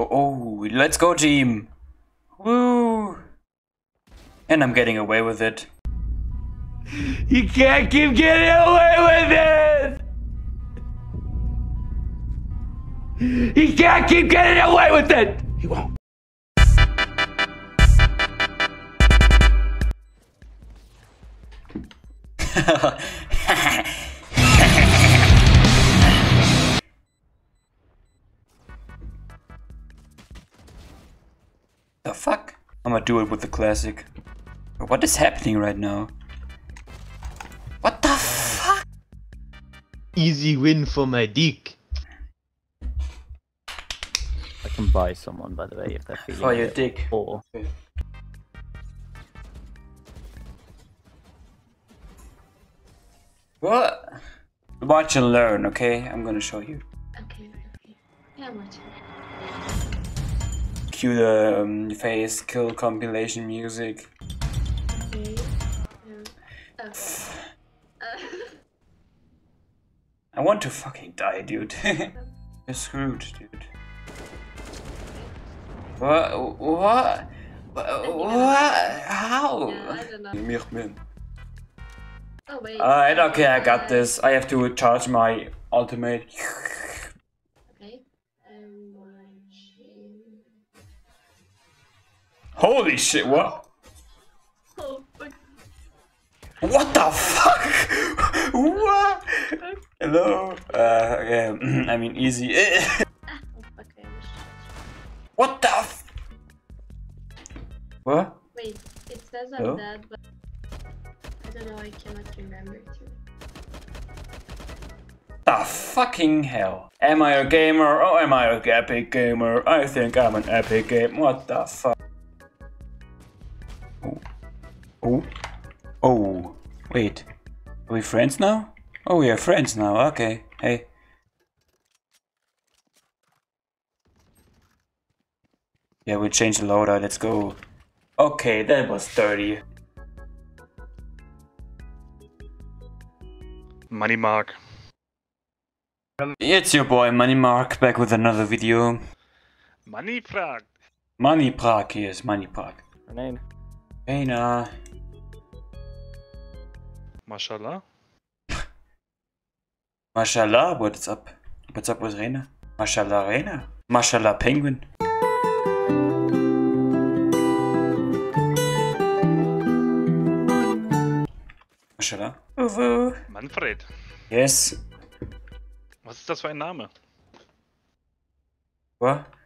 Oh, oh, let's go, team. Woo. And I'm getting away with it. You can't keep getting away with it! He can't keep getting away with it! He won't. the fuck? I'm gonna do it with the classic. What is happening right now? What the fuck? Easy win for my dick. I can buy someone, by the way, if they're feeling For a your dick. poor. What? Watch and learn, okay? I'm gonna show you. Okay, okay. Yeah, I'm watching. Cue the um, face kill compilation music. Okay. Yeah. Okay. I want to fucking die, dude. You're screwed, dude. What? What? What? How? yeah, I don't know. Mirmin. Oh wait. Alright, okay, I got this. I have to charge my ultimate. Holy shit, what? Oh. What the fuck? what? Hello? Uh, yeah, I mean, easy. Fuck, I almost shot what the f- What? Wait, it says I'm Hello? dead, but I don't know, I cannot remember too. The fucking hell? Am I a gamer or am I a epic gamer? I think I'm an epic game. What the fuck? Oh. Oh. Oh. Wait. Are we friends now? Oh, we are friends now. Okay. Hey. Yeah, we changed the loadout. Let's go. Okay, that was dirty. Money Mark. It's your boy Money Mark back with another video. Money Frag. Money Park, yes, Money Park. Grenade. Hey, nah. Mashallah. Mashallah, what's up? What's up with Rena? Mashallah, Rena. Mashallah, Penguin. Mashallah. Uwu. Manfred. Yes. Was ist das für ein Name? What?